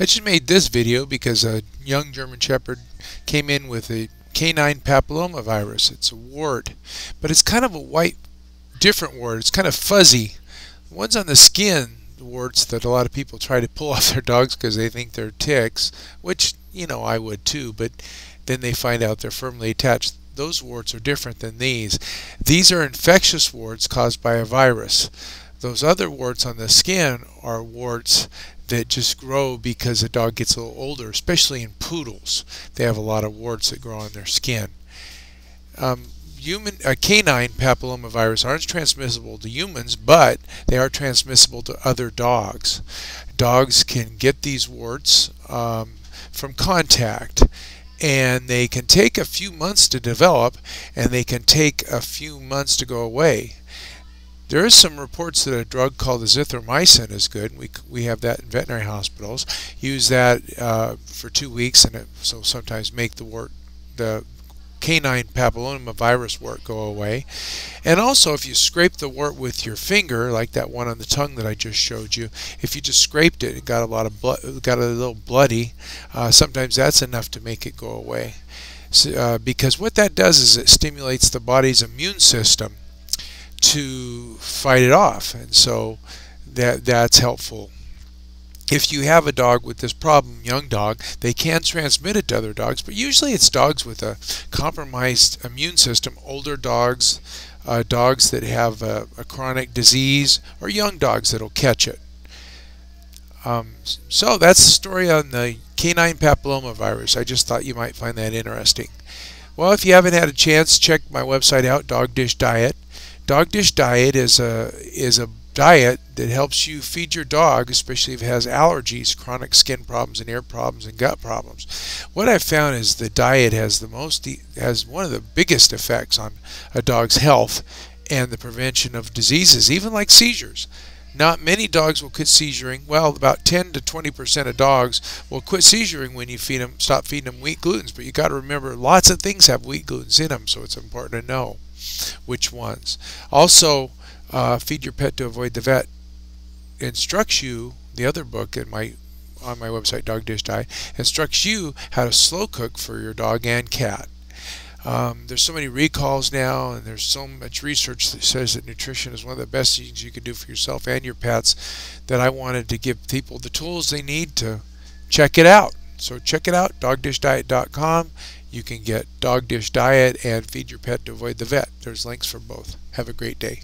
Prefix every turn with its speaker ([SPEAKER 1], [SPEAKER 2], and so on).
[SPEAKER 1] I just made this video because a young German Shepherd came in with a canine papillomavirus. It's a wart, but it's kind of a white, different wart. It's kind of fuzzy. The ones on the skin, the warts that a lot of people try to pull off their dogs because they think they're ticks, which, you know, I would too, but then they find out they're firmly attached. Those warts are different than these. These are infectious warts caused by a virus. Those other warts on the skin are warts that just grow because the dog gets a little older, especially in poodles. They have a lot of warts that grow on their skin. Um, human uh, canine papillomavirus aren't transmissible to humans, but they are transmissible to other dogs. Dogs can get these warts um, from contact and they can take a few months to develop and they can take a few months to go away. There is some reports that a drug called azithromycin is good. We, we have that in veterinary hospitals. Use that uh, for two weeks, and it, so sometimes make the wart, the canine papillomavirus wart go away. And also, if you scrape the wart with your finger, like that one on the tongue that I just showed you, if you just scraped it, it got a lot of blood, got a little bloody. Uh, sometimes that's enough to make it go away. So, uh, because what that does is it stimulates the body's immune system to fight it off. And so that that's helpful. If you have a dog with this problem young dog they can transmit it to other dogs but usually it's dogs with a compromised immune system older dogs uh, dogs that have a, a, chronic disease or young dogs that'll catch it. Um, so that's the story on the canine papillomavirus. I just thought you might find that interesting. Well if you haven't had a chance check my website out dog dish diet Dog dish diet is a is a diet that helps you feed your dog, especially if it has allergies, chronic skin problems, and ear problems and gut problems. What I've found is the diet has the most has one of the biggest effects on a dog's health and the prevention of diseases, even like seizures. Not many dogs will quit seizuring. Well, about 10 to 20 percent of dogs will quit seizuring when you feed them, stop feeding them wheat glutens. But you got to remember, lots of things have wheat glutens in them, so it's important to know which ones. Also, uh, Feed Your Pet to Avoid the Vet instructs you, the other book in my on my website, Dog Dish Diet, instructs you how to slow cook for your dog and cat. Um, there's so many recalls now, and there's so much research that says that nutrition is one of the best things you can do for yourself and your pets that I wanted to give people the tools they need to check it out. So check it out, dogdishdiet.com. You can get Dog Dish Diet and Feed Your Pet to Avoid the Vet. There's links for both. Have a great day.